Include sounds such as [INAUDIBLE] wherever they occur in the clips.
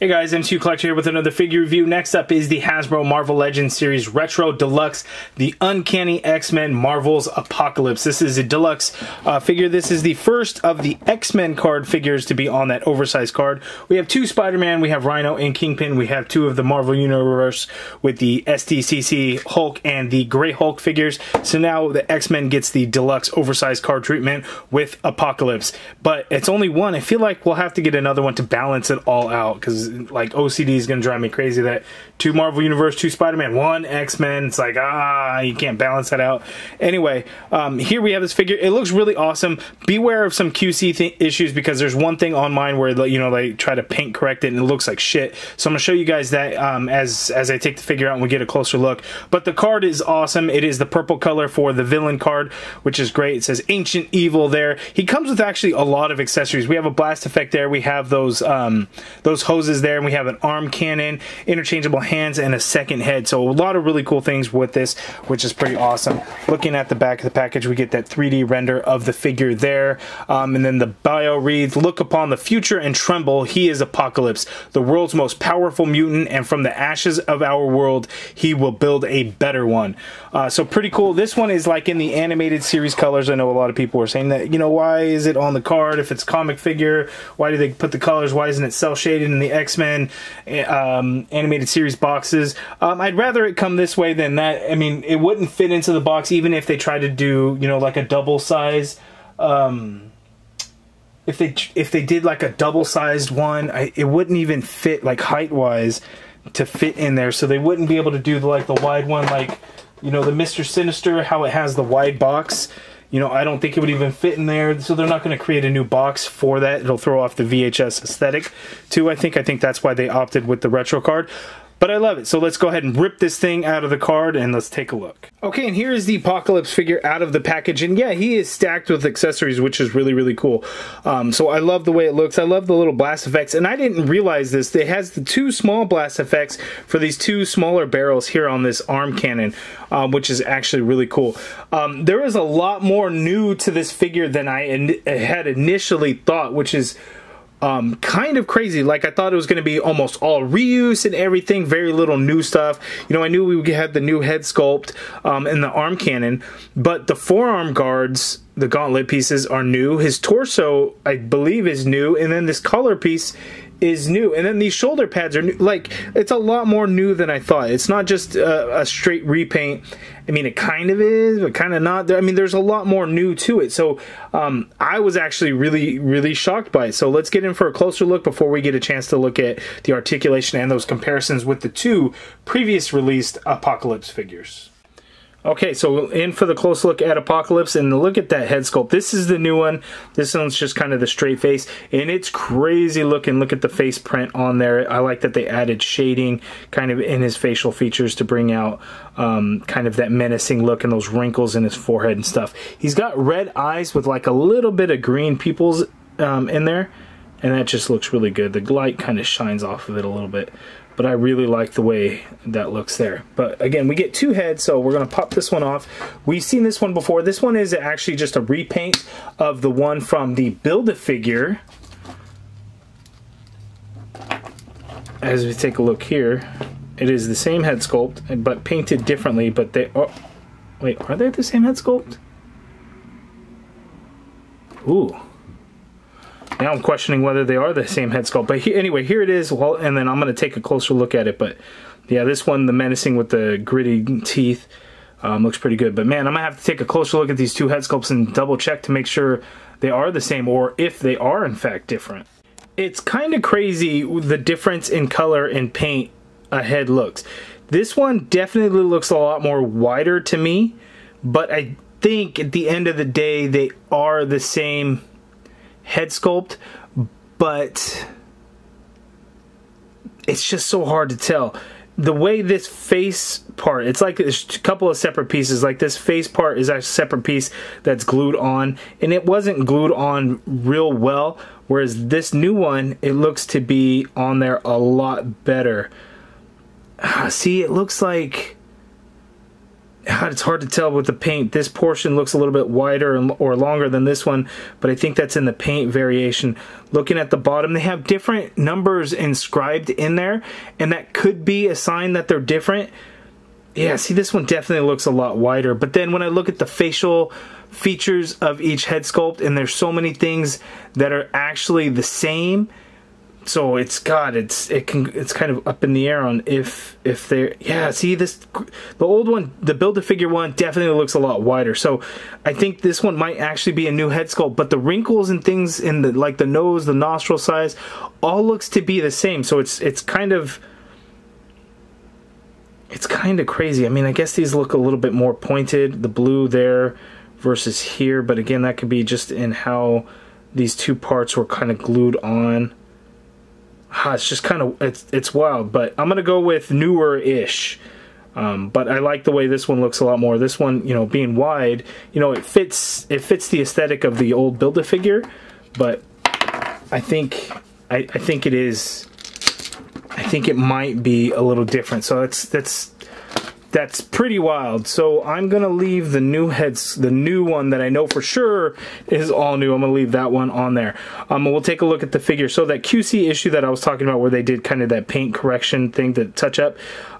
Hey guys, MCU Collector here with another figure review. Next up is the Hasbro Marvel Legends Series Retro Deluxe, the Uncanny X-Men Marvel's Apocalypse. This is a deluxe uh, figure. This is the first of the X-Men card figures to be on that oversized card. We have two Spider-Man, we have Rhino and Kingpin, we have two of the Marvel Universe with the SDCC Hulk and the Grey Hulk figures. So now the X-Men gets the deluxe oversized card treatment with Apocalypse. But it's only one. I feel like we'll have to get another one to balance it all out because like OCD is gonna drive me crazy that two Marvel Universe, two Spider Man, one X Men. It's like ah, you can't balance that out. Anyway, um, here we have this figure. It looks really awesome. Beware of some QC issues because there's one thing on mine where you know they try to paint correct it and it looks like shit. So I'm gonna show you guys that um, as as I take the figure out and we get a closer look. But the card is awesome. It is the purple color for the villain card, which is great. It says Ancient Evil there. He comes with actually a lot of accessories. We have a blast effect there. We have those um, those hoses there, and we have an arm cannon, interchangeable hands, and a second head. So a lot of really cool things with this, which is pretty awesome. Looking at the back of the package, we get that 3D render of the figure there, um, and then the bio reads, "Look upon the future and tremble. He is Apocalypse, the world's most powerful mutant, and from the ashes of our world, he will build a better one." Uh, so pretty cool. This one is like in the animated series colors. I know a lot of people are saying that. You know, why is it on the card if it's comic figure? Why do they put the colors? Why isn't it cel shaded in the X Men um, animated series boxes. Um, I'd rather it come this way than that. I mean, it wouldn't fit into the box even if they tried to do, you know, like a double size. Um, if they if they did like a double sized one, I, it wouldn't even fit like height wise to fit in there. So they wouldn't be able to do the, like the wide one, like you know the Mister Sinister, how it has the wide box you know, I don't think it would even fit in there. So they're not going to create a new box for that. It'll throw off the VHS aesthetic too. I think. I think that's why they opted with the retro card. But I love it. So let's go ahead and rip this thing out of the card and let's take a look. Okay, and here is the Apocalypse figure out of the package. And yeah, he is stacked with accessories, which is really, really cool. Um, so I love the way it looks. I love the little blast effects. And I didn't realize this. It has the two small blast effects for these two smaller barrels here on this arm cannon, um, which is actually really cool. Um, there is a lot more new to this figure than I in had initially thought, which is um, kind of crazy. Like I thought it was going to be almost all reuse and everything, very little new stuff. You know, I knew we had the new head sculpt um, and the arm cannon, but the forearm guards, the gauntlet pieces are new. His torso, I believe, is new, and then this collar piece is new. And then these shoulder pads are new like it's a lot more new than i thought. It's not just a, a straight repaint. I mean it kind of is but kind of not. I mean there's a lot more new to it. So um, i was actually really really shocked by it. So let's get in for a closer look before we get a chance to look at the articulation and those comparisons with the two previous released apocalypse figures Okay, so in for the close look at Apocalypse, and look at that head sculpt. This is the new one. This one's just kind of the straight face, and it's crazy looking. Look at the face print on there. I like that they added shading kind of in his facial features to bring out um, kind of that menacing look and those wrinkles in his forehead and stuff. He's got red eyes with like a little bit of green pupils um, in there, and that just looks really good. The light kind of shines off of it a little bit but I really like the way that looks there. But again, we get two heads, so we're going to pop this one off. We've seen this one before. This one is actually just a repaint of the one from the Build-A-Figure. As we take a look here, it is the same head sculpt, but painted differently, but they are... Wait, are they the same head sculpt? Ooh. Now I'm questioning whether they are the same head sculpt. But he, anyway, here it is. Well, and then I'm going to take a closer look at it. But yeah, this one, the menacing with the gritty teeth, um, looks pretty good. But man, I'm going to have to take a closer look at these two head sculpts and double check to make sure they are the same or if they are in fact different. It's kind of crazy the difference in color and paint a head looks. This one definitely looks a lot more wider to me, but I think at the end of the day they are the same head sculpt, but it's just so hard to tell. The way this face part, it's like a couple of separate pieces. Like this face part is a separate piece that's glued on, and it wasn't glued on real well. Whereas this new one, it looks to be on there a lot better. [SIGHS] See, it looks like it's hard to tell with the paint. This portion looks a little bit wider or longer than this one, but I think that's in the paint variation. Looking at the bottom, they have different numbers inscribed in there, and that could be a sign that they're different. Yeah, see, this one definitely looks a lot wider, but then when I look at the facial features of each head sculpt, and there's so many things that are actually the same, so it's God, it's it can it's kind of up in the air on if if they're yeah. See this, the old one, the build a figure one definitely looks a lot wider. So I think this one might actually be a new head sculpt, but the wrinkles and things in the like the nose, the nostril size, all looks to be the same. So it's it's kind of it's kind of crazy. I mean, I guess these look a little bit more pointed. The blue there versus here, but again, that could be just in how these two parts were kind of glued on it's just kind of it's it's wild. But I'm gonna go with newer-ish. Um, but I like the way this one looks a lot more. This one, you know, being wide, you know, it fits it fits the aesthetic of the old Build-A-Figure, but I think I, I think it is I think it might be a little different. So that's that's that's pretty wild. So I'm gonna leave the new heads, the new one that I know for sure is all new. I'm gonna leave that one on there. Um, we'll take a look at the figure. So that QC issue that I was talking about, where they did kind of that paint correction thing to touch up.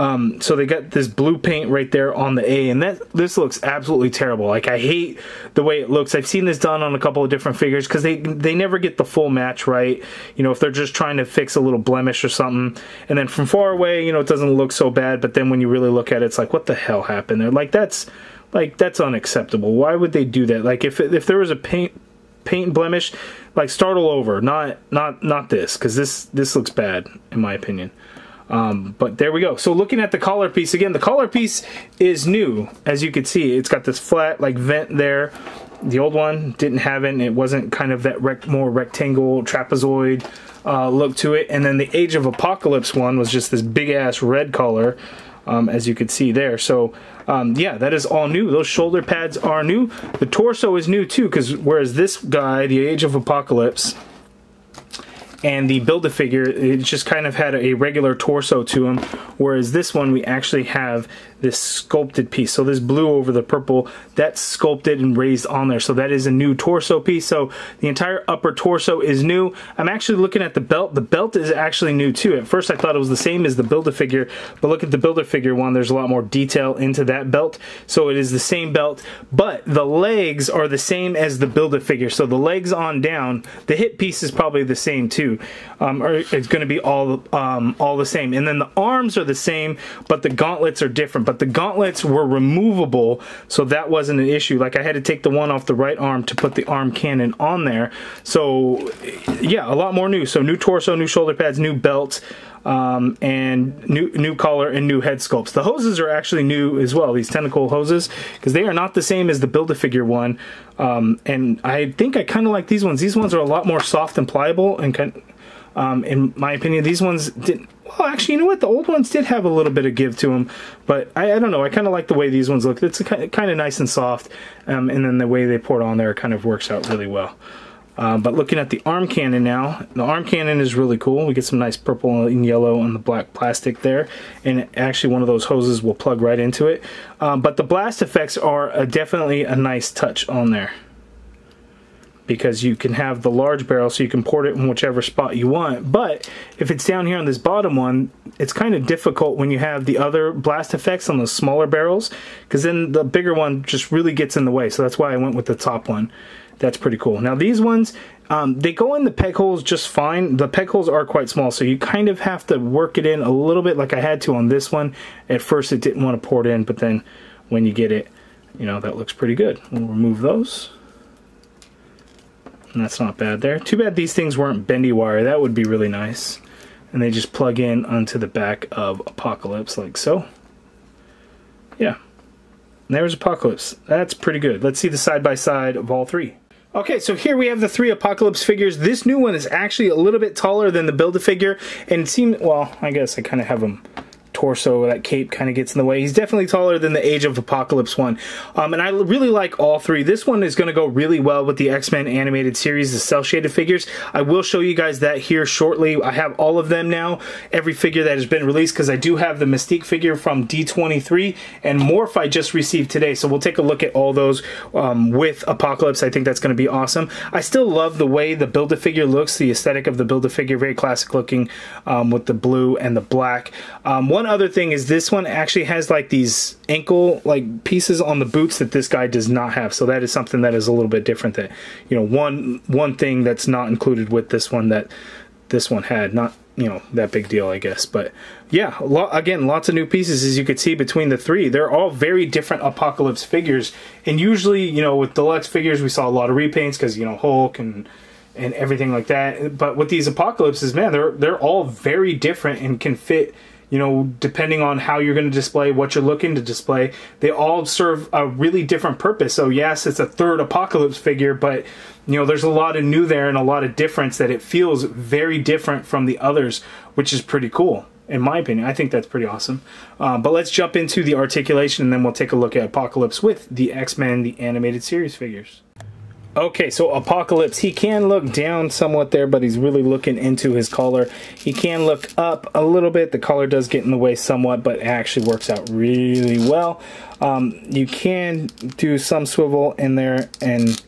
Um, so they got this blue paint right there on the A, and that this looks absolutely terrible. Like I hate the way it looks. I've seen this done on a couple of different figures because they they never get the full match right. You know, if they're just trying to fix a little blemish or something, and then from far away, you know, it doesn't look so bad. But then when you really look at it, it's like, what the hell happened there? Like that's like that's unacceptable. Why would they do that? Like if if there was a paint paint blemish, like start all over. Not not not this because this this looks bad in my opinion. Um, but there we go. So looking at the collar piece again, the collar piece is new, as you can see. It's got this flat like vent there. The old one didn't have it. it wasn't kind of that rec more rectangle trapezoid uh, look to it. And then the Age of Apocalypse one was just this big ass red collar, um, as you could see there. So um, yeah, that is all new. Those shoulder pads are new. The torso is new too, because whereas this guy, the Age of Apocalypse, and the Build-A-Figure, it just kind of had a regular torso to him, whereas this one we actually have this sculpted piece. So this blue over the purple, that's sculpted and raised on there. So that is a new torso piece. So the entire upper torso is new. I'm actually looking at the belt. The belt is actually new too. At first I thought it was the same as the Build-A-Figure, but look at the Build-A-Figure one. There's a lot more detail into that belt. So it is the same belt, but the legs are the same as the Build-A-Figure. So the legs on down, the hip piece is probably the same too. Um, or it's going to be all um, all the same. And then the arms are the same, but the gauntlets are different but the gauntlets were removable, so that wasn't an issue. Like I had to take the one off the right arm to put the arm cannon on there. So yeah, a lot more new. So new torso, new shoulder pads, new belt. Um, and new new collar and new head sculpts. The hoses are actually new as well. These tentacle hoses because they are not the same as the Build a Figure one. Um, and I think I kind of like these ones. These ones are a lot more soft and pliable and kind. Um, in my opinion, these ones didn't. Well, actually, you know what? The old ones did have a little bit of give to them, but I, I don't know. I kind of like the way these ones look. It's kind of nice and soft, um, and then the way they pour it on there kind of works out really well. Uh, but looking at the arm cannon now, the arm cannon is really cool. We get some nice purple and yellow on the black plastic there, and actually one of those hoses will plug right into it. Um, but the blast effects are a, definitely a nice touch on there because you can have the large barrel so you can port it in whichever spot you want. But if it's down here on this bottom one, it's kind of difficult when you have the other blast effects on the smaller barrels because then the bigger one just really gets in the way. So that's why I went with the top one. That's pretty cool. Now these ones, um, they go in the peg holes just fine. The peg holes are quite small, so you kind of have to work it in a little bit like I had to on this one. At first it didn't want to port in, but then when you get it, you know, that looks pretty good. We'll remove those. And that's not bad there. Too bad these things weren't bendy wire. That would be really nice. And they just plug in onto the back of Apocalypse like so. Yeah. And there's Apocalypse. That's pretty good. Let's see the side-by-side -side of all three. Okay, so here we have the three Apocalypse figures. This new one is actually a little bit taller than the Build-A-Figure, and it seems, well, I guess I kind of have them torso, that cape kind of gets in the way. He's definitely taller than the Age of Apocalypse one. Um, and I really like all three. This one is going to go really well with the X-Men animated series, the cel shaded figures. I will show you guys that here shortly. I have all of them now, every figure that has been released, because I do have the Mystique figure from D23 and Morph I just received today. So we'll take a look at all those um, with Apocalypse. I think that's going to be awesome. I still love the way the Build-A-Figure looks, the aesthetic of the Build-A-Figure, very classic looking um, with the blue and the black. Um, one other thing is this one actually has like these ankle like pieces on the boots that this guy does not have. So that is something that is a little bit different that, you know, one one thing that's not included with this one that this one had. Not, you know, that big deal, I guess. But yeah, lo again, lots of new pieces as you could see between the three. They're all very different Apocalypse figures. And usually, you know, with deluxe figures, we saw a lot of repaints because, you know, Hulk and and everything like that. But with these apocalypses, man, they're they're all very different and can fit you know, depending on how you're going to display, what you're looking to display, they all serve a really different purpose. So, yes, it's a third apocalypse figure, but, you know, there's a lot of new there and a lot of difference that it feels very different from the others, which is pretty cool. In my opinion, I think that's pretty awesome. Uh, but let's jump into the articulation and then we'll take a look at Apocalypse with the X Men, the animated series figures. Okay, so Apocalypse, he can look down somewhat there, but he's really looking into his collar. He can look up a little bit. The collar does get in the way somewhat, but it actually works out really well. Um, you can do some swivel in there and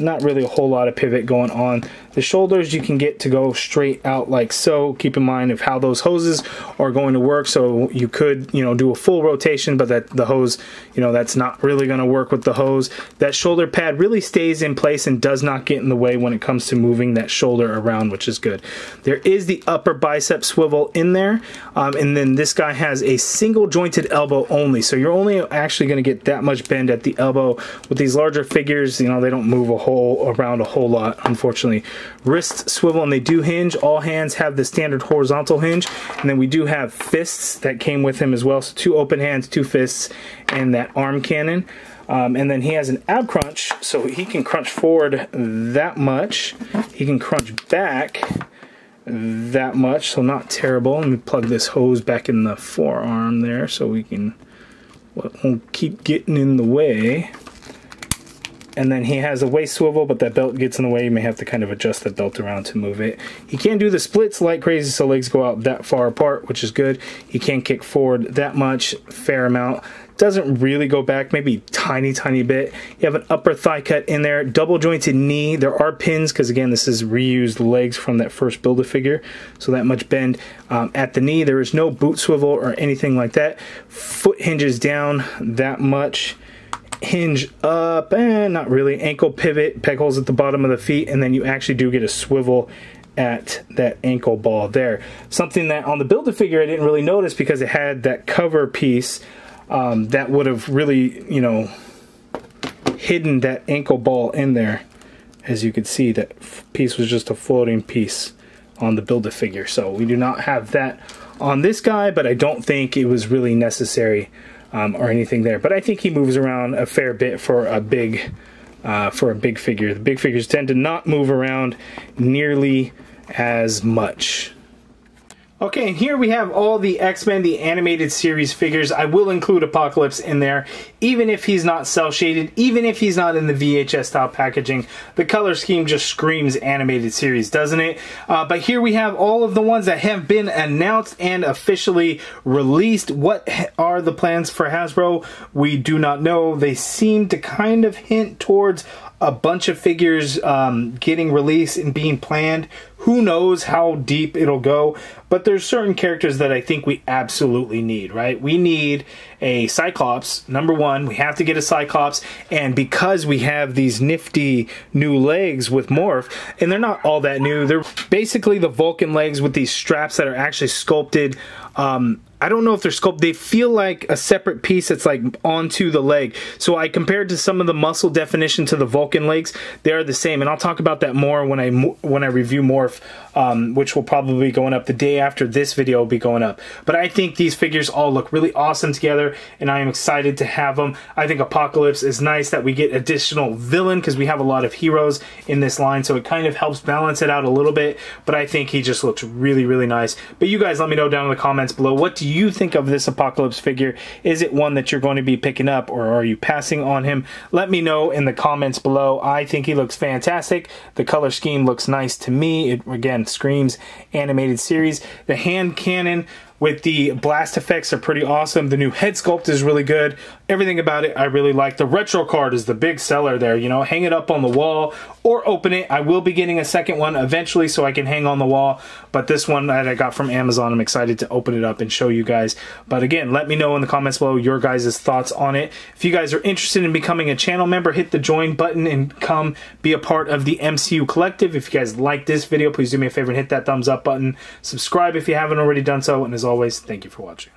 not really a whole lot of pivot going on. The shoulders you can get to go straight out like so. Keep in mind of how those hoses are going to work. So you could, you know, do a full rotation, but that the hose, you know, that's not really going to work with the hose. That shoulder pad really stays in place and does not get in the way when it comes to moving that shoulder around, which is good. There is the upper bicep swivel in there. Um, and then this guy has a single jointed elbow only. So you're only actually going to get that much bend at the elbow. With these larger figures, you know, they don't move a whole around a whole lot, unfortunately wrist swivel and they do hinge. All hands have the standard horizontal hinge. And then we do have fists that came with him as well. So two open hands, two fists, and that arm cannon. Um, and then he has an ab crunch, so he can crunch forward that much. He can crunch back that much, so not terrible. Let me plug this hose back in the forearm there so we can won't keep getting in the way and then he has a waist swivel, but that belt gets in the way. You may have to kind of adjust the belt around to move it. He can do the splits like crazy, so legs go out that far apart, which is good. He can't kick forward that much, fair amount. Doesn't really go back, maybe tiny, tiny bit. You have an upper thigh cut in there, double jointed knee. There are pins, because again, this is reused legs from that first Build-A-Figure, so that much bend um, at the knee. There is no boot swivel or anything like that. Foot hinges down that much hinge up and not really. Ankle pivot peg holes at the bottom of the feet and then you actually do get a swivel at that ankle ball there. Something that on the build a figure I didn't really notice because it had that cover piece um, that would have really you know hidden that ankle ball in there. As you can see that piece was just a floating piece on the build a figure. So we do not have that on this guy but I don't think it was really necessary um, or anything there. But I think he moves around a fair bit for a big uh, for a big figure. The big figures tend to not move around nearly as much. Okay, and here we have all the X-Men, the animated series figures. I will include Apocalypse in there, even if he's not cel-shaded, even if he's not in the VHS style packaging. The color scheme just screams animated series, doesn't it? Uh, but here we have all of the ones that have been announced and officially released. What are the plans for Hasbro? We do not know. They seem to kind of hint towards a bunch of figures um, getting released and being planned. Who knows how deep it'll go? But there's certain characters that I think we absolutely need, right? We need a Cyclops. Number one, we have to get a Cyclops. And because we have these nifty new legs with Morph, and they're not all that new, they're basically the Vulcan legs with these straps that are actually sculpted um, I don't know if they're sculpted. They feel like a separate piece that's like onto the leg. So I compared to some of the muscle definition to the Vulcan legs. They are the same, and I'll talk about that more when I when I review Morph um, which will probably be going up the day after this video will be going up. But I think these figures all look really awesome together, and I am excited to have them. I think Apocalypse is nice that we get additional villain because we have a lot of heroes in this line, so it kind of helps balance it out a little bit. But I think he just looks really, really nice. But you guys let me know down in the comments below what do you think of this Apocalypse figure? Is it one that you're going to be picking up, or are you passing on him? Let me know in the comments below. I think he looks fantastic. The color scheme looks nice to me. It again screams animated series. The hand cannon with the blast effects are pretty awesome. The new head sculpt is really good. Everything about it I really like. The retro card is the big seller there. You know, hang it up on the wall or open it. I will be getting a second one eventually so I can hang on the wall. But this one that I got from Amazon, I'm excited to open it up and show you guys. But again, let me know in the comments below your guys' thoughts on it. If you guys are interested in becoming a channel member, hit the join button and come be a part of the MCU collective. If you guys like this video, please do me a favor and hit that thumbs up button. Subscribe if you haven't already done so. And as always, thank you for watching.